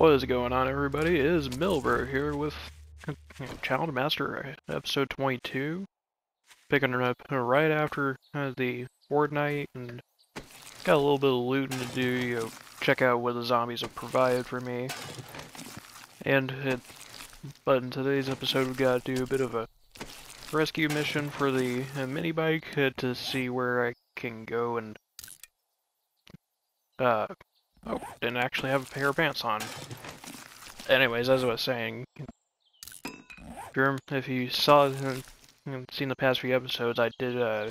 What is going on, everybody? It is Middlebro here with Challenge Master episode 22. Picking it up right after uh, the Night and got a little bit of looting to do, you know, check out what the zombies have provided for me. And it, but in today's episode we gotta do a bit of a rescue mission for the uh, mini bike uh, to see where I can go and uh, Oh, didn't actually have a pair of pants on. Anyways, as I was saying, if you saw and seen the past few episodes, I did uh,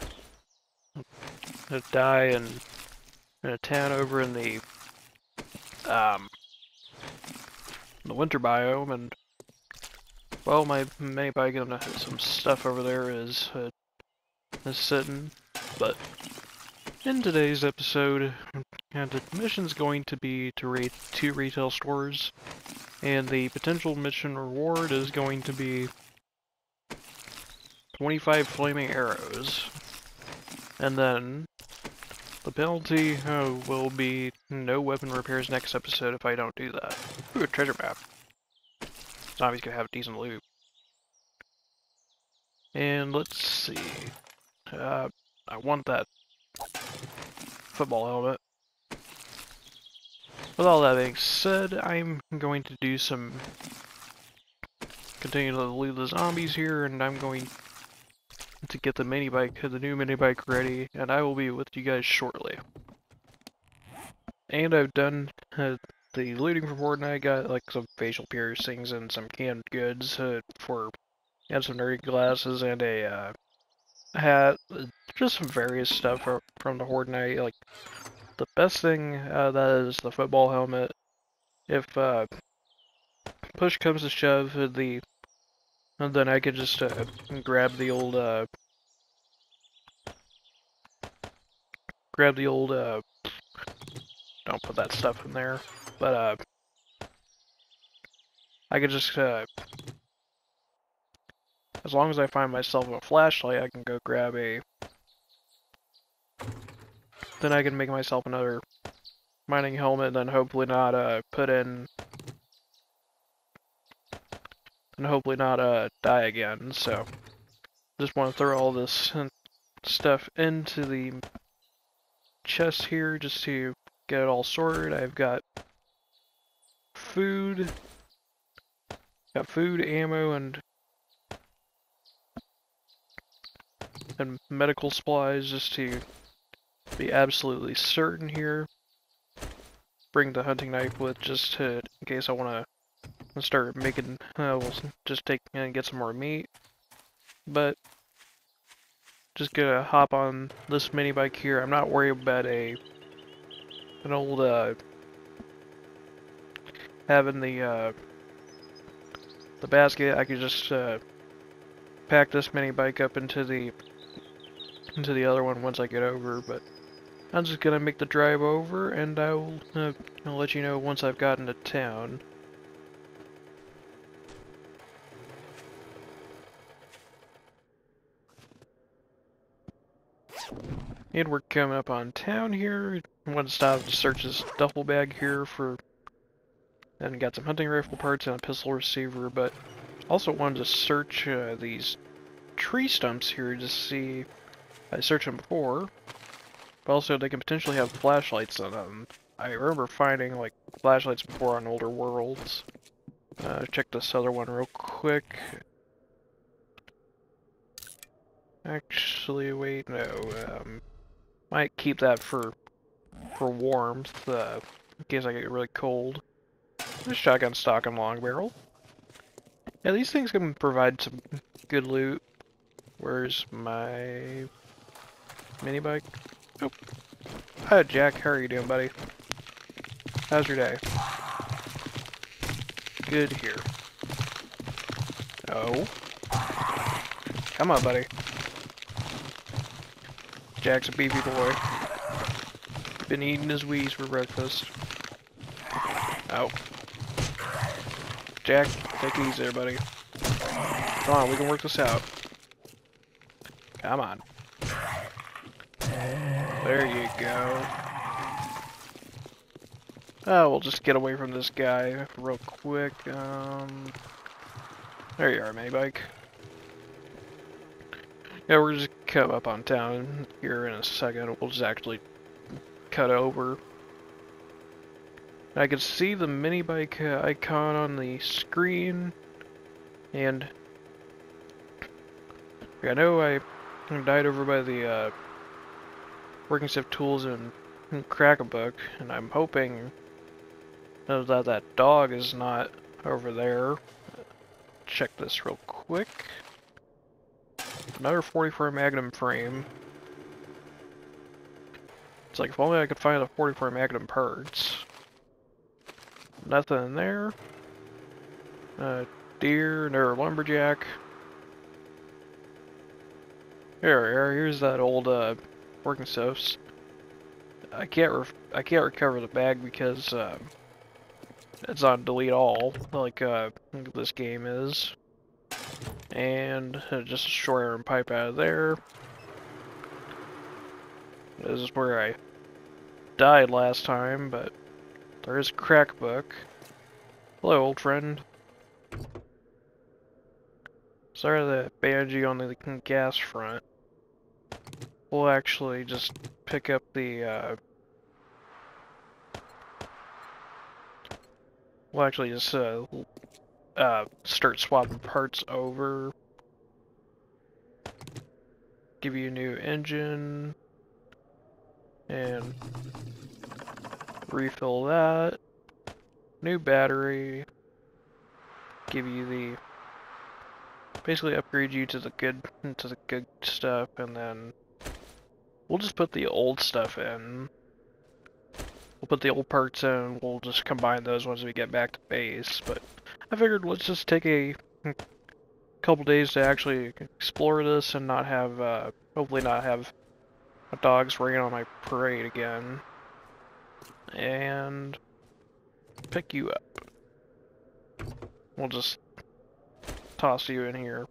die in, in a town over in the um the winter biome, and well, my bike and some stuff over there is uh, is sitting, but in today's episode, the mission is going to be to raid two retail stores, and the potential mission reward is going to be 25 flaming arrows. And then the penalty uh, will be no weapon repairs next episode if I don't do that. Ooh, treasure map. Zombies could have a decent loot. And let's see. Uh, I want that football helmet. With all that being said, I'm going to do some... continue to loot the zombies here, and I'm going to get the mini bike, the new mini bike ready, and I will be with you guys shortly. And I've done uh, the looting for Fortnite, I got like some facial piercings and some canned goods uh, for, and some nerdy glasses and a uh, hat, just some various stuff from the Horde Night. Like the best thing uh, that is the football helmet. If uh, push comes to shove, the then I could just uh, grab the old uh, grab the old uh, don't put that stuff in there, but uh, I could just as long as I find myself a flashlight, I can go grab a... Then I can make myself another mining helmet, and then hopefully not uh, put in... And hopefully not uh, die again, so... Just want to throw all this stuff into the chest here just to get it all sorted. I've got food, got food, ammo, and and medical supplies just to be absolutely certain here. Bring the hunting knife with just to, in case I want to start making, uh, we'll just take and get some more meat. But just gonna hop on this mini bike here. I'm not worried about a an old uh having the uh the basket. I could just uh pack this mini bike up into the into the other one once I get over, but I'm just gonna make the drive over and I'll, uh, I'll let you know once I've gotten to town. And we're coming up on town here. I to stop to search this duffel bag here for and got some hunting rifle parts and a pistol receiver, but also wanted to search uh, these tree stumps here to see I searched them before, but also they can potentially have flashlights on them. I remember finding like flashlights before on older worlds. Uh, check this other one real quick. Actually, wait, no. Um, might keep that for for warmth, uh, in case I get really cold. This shotgun stock and long barrel. Yeah, these things can provide some good loot. Where's my mini bike. Oh. Hi, Jack. How are you doing, buddy? How's your day? Good here. Oh. Come on, buddy. Jack's a beefy boy. Been eating his wheeze for breakfast. Oh. Jack, take it easy there, buddy. Come on, we can work this out. Come on. There you go. Uh, we'll just get away from this guy real quick. Um, there you are, mini bike. Yeah, we're just come up on town here in a second. We'll just actually cut over. I can see the mini bike uh, icon on the screen, and I know I died over by the uh, Working Stiffs Tools and crack a book, and I'm hoping that that dog is not over there. Check this real quick. Another 44 Magnum frame. It's like if only I could find the 44 Magnum parts. Nothing in there. Uh, deer, another lumberjack. Here, Here, here's that old uh, Working Stiffs. I can't I can't recover the bag because uh, it's on delete all, like uh, this game is. And uh, just a short iron pipe out of there. This is where I died last time, but there is a crack book. Hello, old friend. Sorry the Banji on the gas front. We'll actually just pick up the, uh... We'll actually just, uh, uh, start swapping parts over. Give you a new engine. And refill that. New battery. Give you the basically upgrade you to the good to the good stuff and then we'll just put the old stuff in. We'll put the old parts in, we'll just combine those once we get back to base, but I figured let's just take a couple days to actually explore this and not have, uh, hopefully not have dogs rain on my parade again. And pick you up. We'll just toss you in here.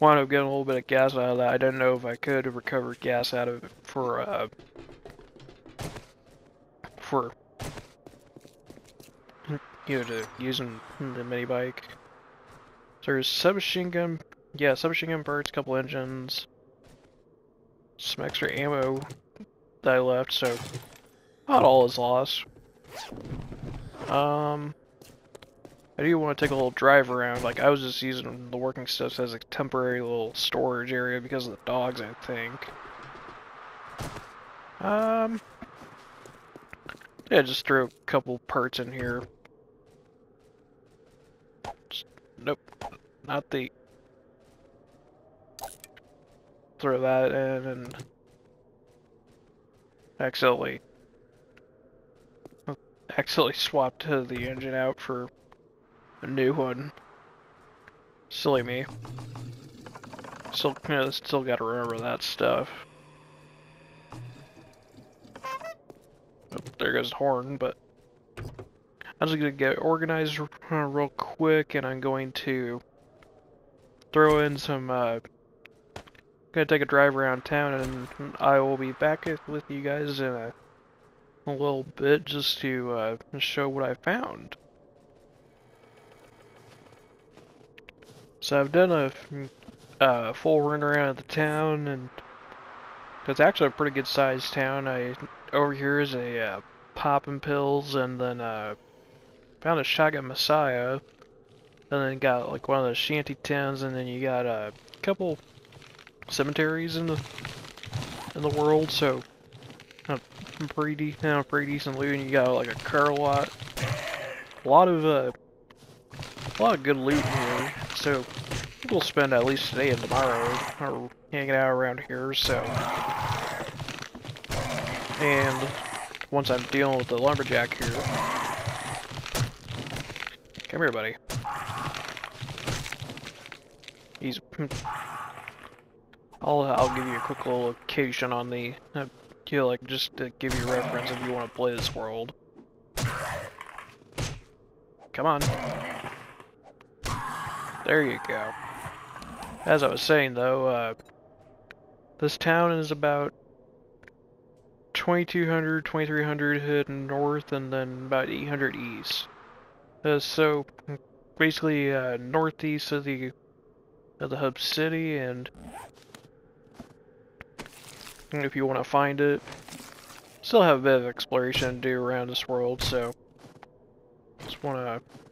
Wound up getting a little bit of gas out of that. I don't know if I could recover gas out of it for, uh, for you know, to using the mini bike. So there's submachine gun, yeah, submachine gun parts, couple engines, some extra ammo that I left, so not all is lost. Um, I do want to take a little drive around. Like I was just using the Working Stiff as a temporary little storage area because of the dogs, I think. Um, yeah, just throw a couple parts in here. Nope, not the. Throw that in and accidentally accidentally swapped the engine out for a new one. Silly me. Still, you know, still gotta remember that stuff. Oh, there goes the horn, but I'm just gonna get organized uh, real quick, and I'm going to throw in some. Uh, gonna take a drive around town, and I will be back with you guys in a, a little bit just to uh, show what I found. So I've done a uh, full run around the town, and it's actually a pretty good sized town. I over here is a uh, popping pills, and then uh, Found a shotgun messiah. And then got like one of those shanty towns, and then you got a couple cemeteries in the in the world, so uh, pretty pretty decent loot. And you got like a car lot, a lot of uh, a lot of good loot here. So we'll spend at least today and tomorrow hanging out around here. So and once I'm dealing with the lumberjack here. Come here, buddy. He's... I'll, I'll give you a quick little location on the... Uh, you know, like, just to give you reference if you want to play this world. Come on. There you go. As I was saying, though, uh, this town is about 2200, 2300 heading north, and then about 800 east. Uh, so basically uh, northeast of the of the hub city, and if you want to find it, still have a bit of exploration to do around this world. So just want to.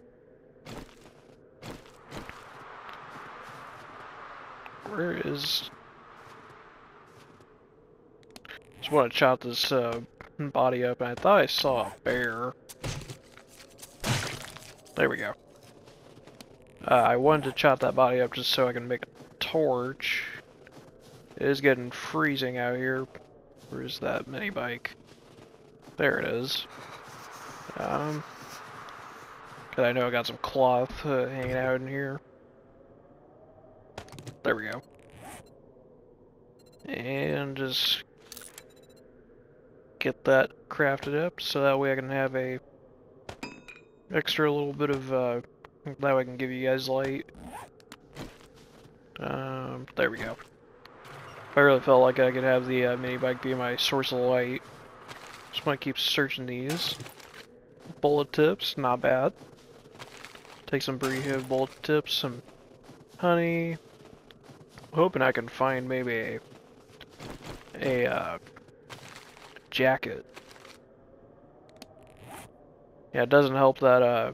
Where is just want to chop this uh, body up, and I thought I saw a bear. There we go. Uh, I wanted to chop that body up just so I can make a torch. It is getting freezing out here. Where's that mini bike? There it is. Um, I know I got some cloth uh, hanging out in here. There we go. And just get that crafted up so that way I can have a extra little bit of uh, that way I can give you guys light. Um, there we go. I really felt like I could have the uh, mini bike be my source of light. Just want to keep searching these. Bullet tips, not bad. Take some Brehave bullet tips, some honey. Hoping I can find maybe a, a uh, jacket. Yeah, it doesn't help that, uh,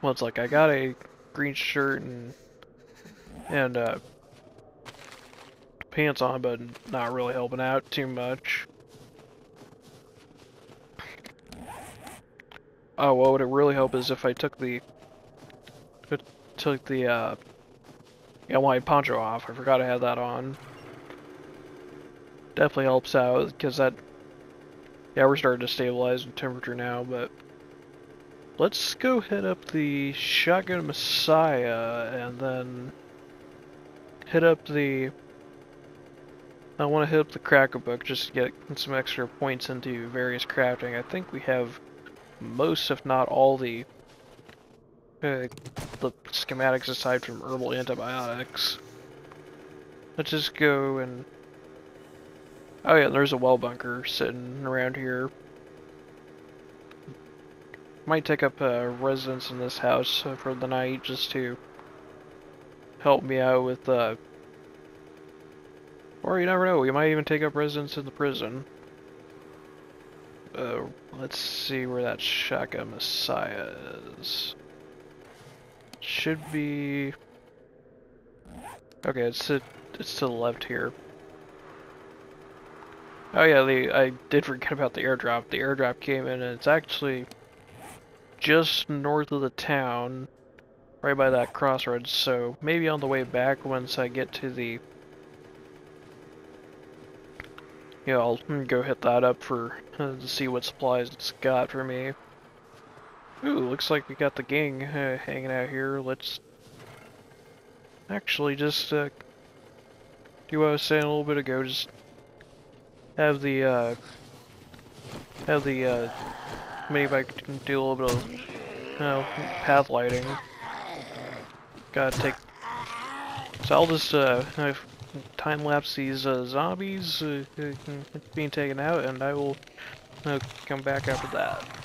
well, it's like I got a green shirt and, and, uh, pants on, but not really helping out too much. Oh, what would it really help is if I took the, took the, uh, yeah, my poncho off. I forgot I had that on definitely helps out because that yeah we're starting to stabilize in temperature now but let's go hit up the shotgun messiah and then hit up the I want to hit up the Crack-a-Book just to get some extra points into various crafting I think we have most if not all the uh, the schematics aside from herbal antibiotics let's just go and Oh yeah, there's a well bunker sitting around here. Might take up a residence in this house for the night just to help me out with, uh... Or you never know, we might even take up residence in the prison. Uh, let's see where that Shotgun Messiah is. Should be... Okay, it's to, it's to the left here. Oh yeah, the, I did forget about the airdrop. The airdrop came in and it's actually just north of the town, right by that crossroads, so maybe on the way back once I get to the... Yeah, I'll go hit that up for to see what supplies it's got for me. Ooh, looks like we got the gang uh, hanging out here. Let's actually just uh, do what I was saying a little bit ago, just have the uh, have the uh, bike do a little bit of you path lighting. Gotta take. So I'll just uh, time lapse these uh, zombies uh, being taken out, and I will uh, come back after that.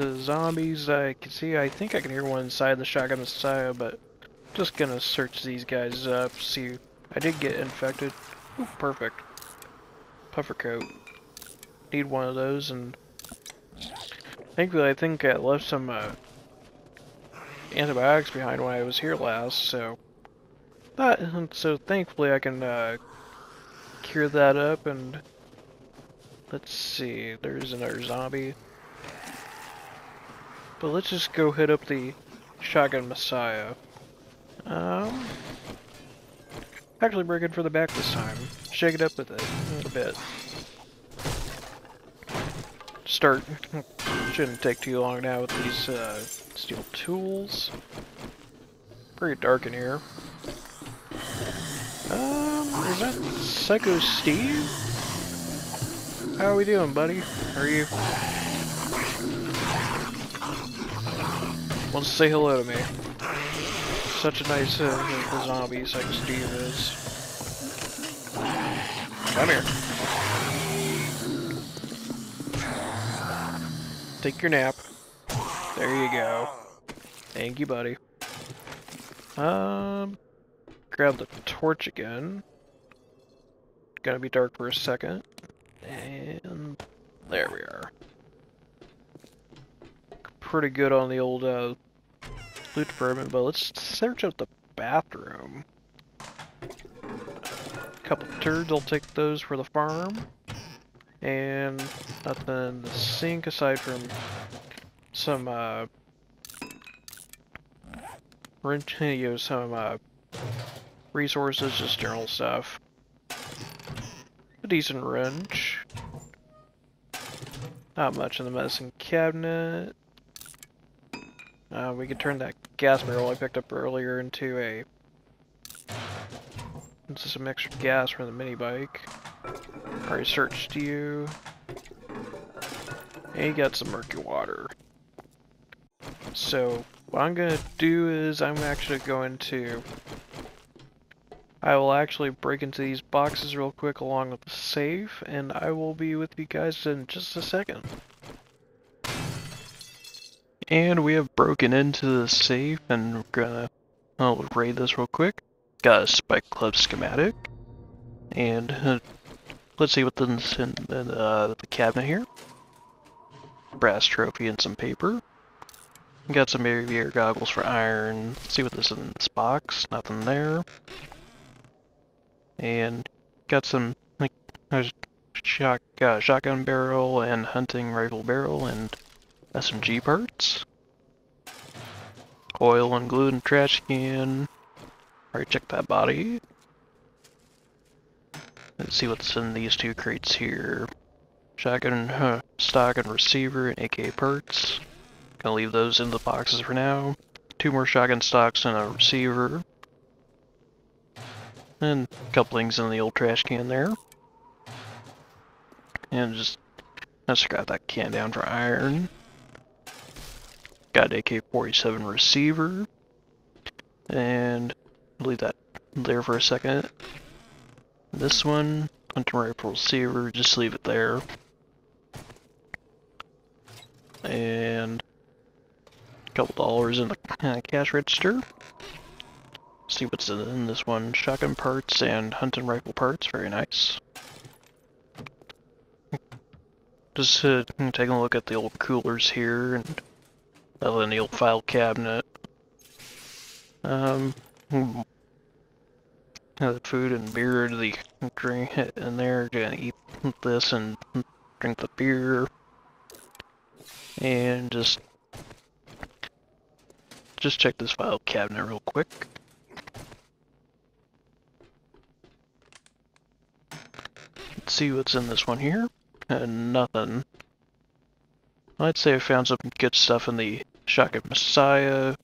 Uh, zombies. I can see, I think I can hear one inside the shotgun messiah, but just gonna search these guys up, see. I did get infected. Ooh, perfect. Puffer coat. Need one of those, and thankfully I think I left some, uh, antibiotics behind when I was here last, so that so thankfully I can uh, cure that up and let's see, there's another zombie. But let's just go hit up the Shotgun Messiah. Um, actually break it for the back this time. Shake it up with it a bit. Start, shouldn't take too long now with these uh, steel tools. Pretty dark in here. Um, is that Psycho Steve? How are we doing, buddy? Are you... Wants to say hello to me. Such a nice uh, zombie Psycho Steve is. Come here. Take your nap. There you go. Thank you, buddy. Um, grab the torch again. Gonna be dark for a second. And there we are. Pretty good on the old uh, loot department, but let's search out the bathroom. A Couple turds, I'll take those for the farm. And nothing in the sink aside from some uh, know, some uh, resources, just general stuff. A decent wrench. Not much in the medicine cabinet. Uh, we could turn that gas barrel I picked up earlier into a... Into some extra gas for the mini bike. Already searched you. And you got some murky water. So, what I'm gonna do is I'm actually going to... I will actually break into these boxes real quick along with the safe, and I will be with you guys in just a second. And we have broken into the safe, and we're gonna I'll raid this real quick. Got a Spike Club schematic, and uh, let's see what's in, uh, the cabinet here. Brass trophy and some paper. Got some aviator goggles for iron. Let's see what this is in this box. Nothing there. And got some like shot, uh, shotgun barrel and hunting rifle barrel and SMG parts. Oil and glue and trash can. Alright, check that body. Let's see what's in these two crates here. Shotgun, huh, stock and receiver and AK parts. Gonna leave those in the boxes for now. Two more shotgun stocks and a receiver. And things in the old trash can there. And just, let's grab that can down for iron. Got AK-47 receiver. And leave that there for a second. This one, hunting rifle receiver, just leave it there. And a couple dollars in the cash register. See what's in this one. Shotgun parts and hunting rifle parts, very nice. Just uh, taking a look at the old coolers here and other than the old file cabinet. Um, the food and beer, the drink in there, gonna eat this and drink the beer. And just, just check this file cabinet real quick. Let's see what's in this one here. And nothing. I'd say I found some good stuff in the Shotgun Messiah.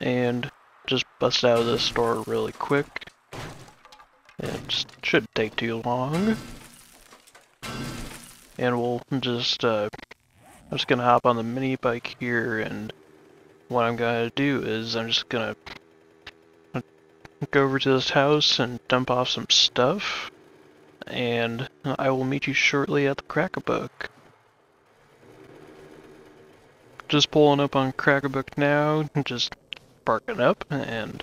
And just bust out of this store really quick. It shouldn't take too long. And we'll just, uh, I'm just gonna hop on the mini bike here and what I'm gonna do is I'm just gonna go over to this house and dump off some stuff. And I will meet you shortly at the Crack-a-Book just pulling up on Crack-a-Book now, just parking up, and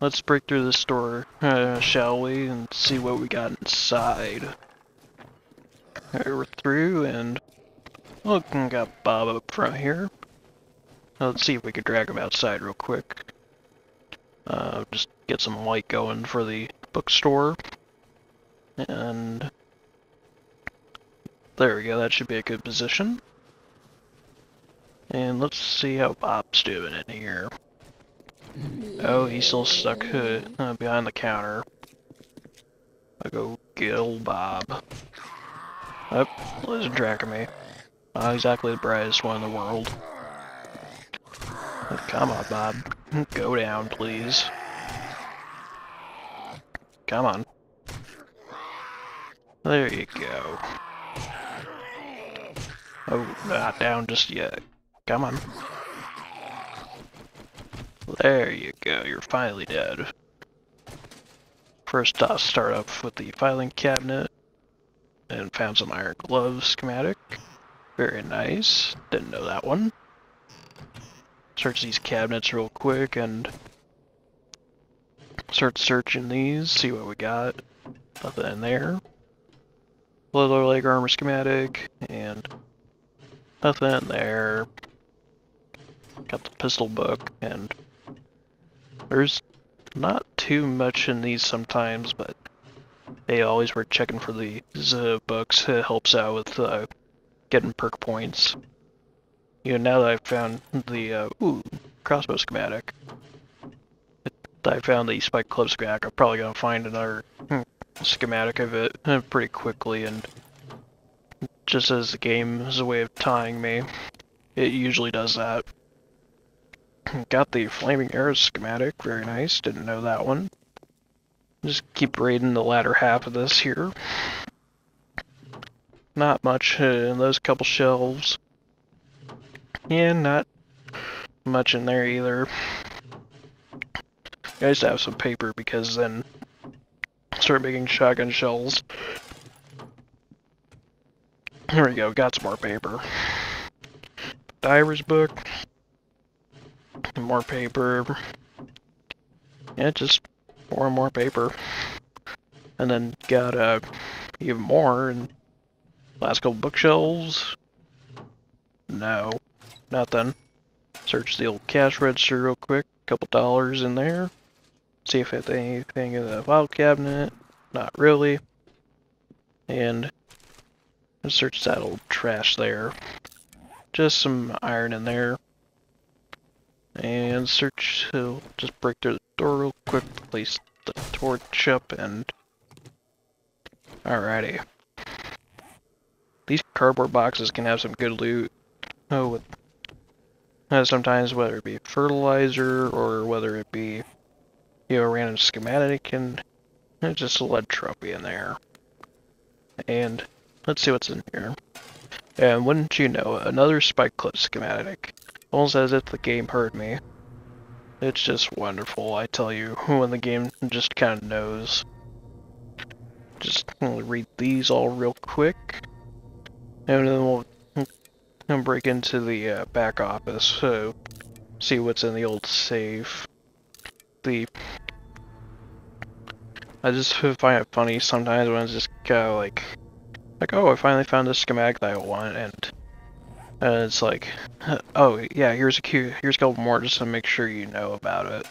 let's break through the store, uh, shall we, and see what we got inside. Right, we're through, and look, we got Bob up front here. let's see if we can drag him outside real quick. Uh, just get some light going for the bookstore. And there we go, that should be a good position. And let's see how Bob's doing in here. Oh, he's still stuck uh, uh, behind the counter. I go old Bob. Up, oh, losing track of me. Not exactly the brightest one in the world. Come on, Bob. Go down, please. Come on. There you go. Oh, not down just yet. Come on. There you go, you're finally dead. First I'll start off with the filing cabinet and found some iron glove schematic. Very nice, didn't know that one. Search these cabinets real quick and start searching these, see what we got. Nothing in there. Leather leg armor schematic and nothing in there. Got the pistol book and there's not too much in these sometimes, but they always were checking for these uh, books. It helps out with uh, getting perk points. You know, now that I've found the uh, ooh crossbow schematic, I found the spike club schematic. I'm probably gonna find another hmm, schematic of it uh, pretty quickly, and just as the game is a way of tying me, it usually does that. Got the Flaming Arrows schematic, very nice, didn't know that one. Just keep raiding the latter half of this here. Not much uh, in those couple shelves. And not much in there either. I used to have some paper because then start making shotgun shells. There we go, got some more paper. Diver's book, more paper. Yeah, just more and more paper. And then got uh, even more and last couple bookshelves. No, nothing. Search the old cash register real quick. Couple dollars in there. See if it's anything in the file cabinet. Not really. And search that old trash there. Just some iron in there. And search, to just break through the door real quick, place the torch up, and... Alrighty. These cardboard boxes can have some good loot. Oh, with uh, sometimes whether it be fertilizer or whether it be, you know, a random schematic and uh, just a lead trophy in there. And let's see what's in here. And wouldn't you know, another spike club schematic. Almost as if the game heard me. It's just wonderful, I tell you, when the game just kind of knows. Just gonna read these all real quick. And then we'll, break into the uh, back office, so see what's in the old safe. The I just find it funny sometimes when it's just kind of like, like, oh, I finally found this schematic that I want, and and it's like, oh yeah, here's a cue, here's a couple more just to make sure you know about it.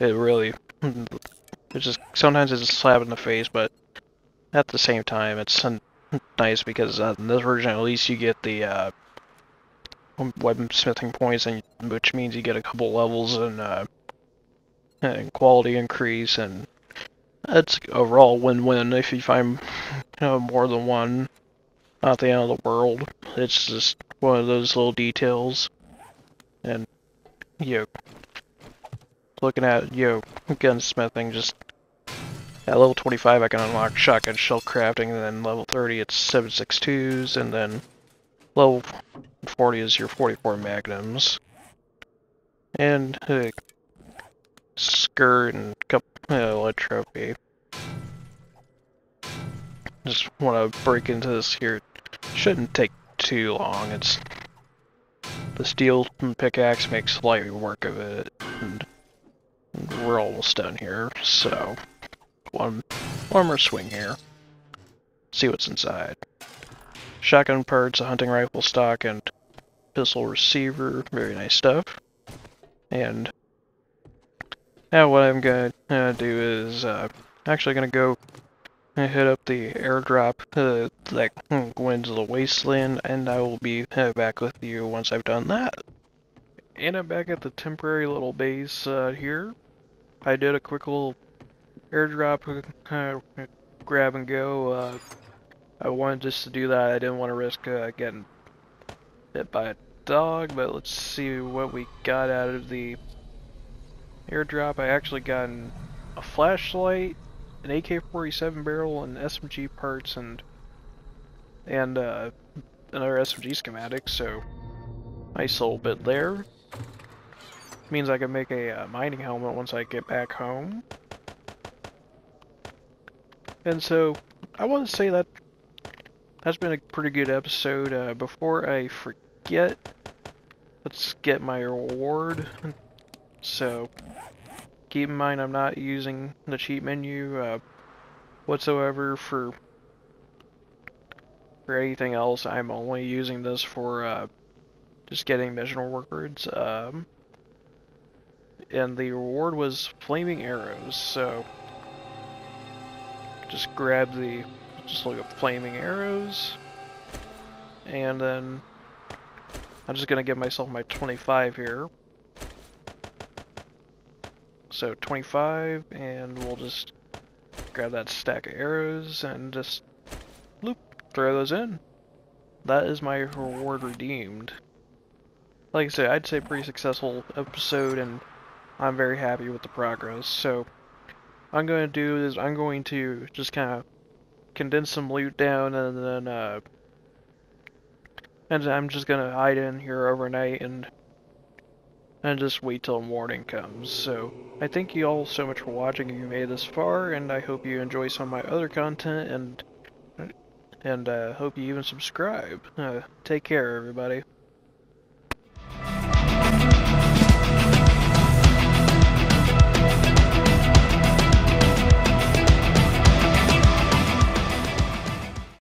It really, it's just sometimes it's a slap in the face, but at the same time, it's nice because uh, in this version at least you get the uh, weapon smithing points, and which means you get a couple levels and, uh, and quality increase, and it's overall win-win if you find you know, more than one. Not the end of the world. It's just one of those little details. And, you know, looking at, you know, gunsmithing, just at level 25 I can unlock shotgun shell crafting, and then level 30 it's 7.62s, and then level 40 is your 44 magnums. And uh, skirt and couple uh, trophy. Just want to break into this here. Shouldn't take too long. It's the steel pickaxe makes light work of it, and we're almost done here. So one, one more swing here. See what's inside. Shotgun parts, a hunting rifle stock, and pistol receiver, very nice stuff. And now what I'm gonna uh, do is uh, actually gonna go and hit up the airdrop uh, that went to the wasteland, and I will be uh, back with you once I've done that. And I'm back at the temporary little base uh, here. I did a quick little airdrop uh, grab and go. Uh, I wanted just to do that. I didn't want to risk uh, getting hit by a dog, but let's see what we got out of the airdrop. I actually got a flashlight, an AK-47 barrel, and SMG parts, and and uh, another SMG schematic. So nice little bit there. Means I can make a uh, mining helmet once I get back home. And so I want to say that that's been a pretty good episode. Uh, before I forget, let's get my reward. So keep in mind I'm not using the cheat menu uh, whatsoever for for anything else. I'm only using this for uh, just getting mission rewards. Um, and the reward was flaming arrows, so just grab the, just look up flaming arrows, and then I'm just gonna give myself my 25 here. So 25, and we'll just grab that stack of arrows and just loop, throw those in. That is my reward redeemed. Like I said, I'd say pretty successful episode, and I'm very happy with the progress. So I'm going to do is I'm going to just kind of condense some loot down, and then uh, and I'm just gonna hide in here overnight and and just wait till morning comes. So I thank you all so much for watching if you made this far, and I hope you enjoy some of my other content, and and uh, hope you even subscribe. Uh, take care, everybody.